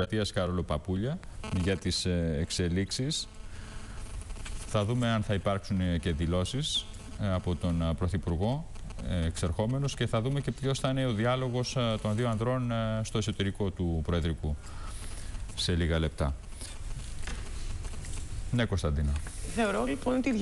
Δημοκρατίας Κάρολο Παπούλια για τις ε, εξελίξεις. Θα δούμε αν θα υπάρξουν ε, και δηλώσεις ε, από τον Πρωθυπουργό εξερχόμενος και θα δούμε και ποιος θα είναι ο διάλογος των δύο ανδρών στο εσωτερικό του Προεδρικού σε λίγα λεπτά. Ναι, Κωνσταντίνα. Θεωρώ λοιπόν ότι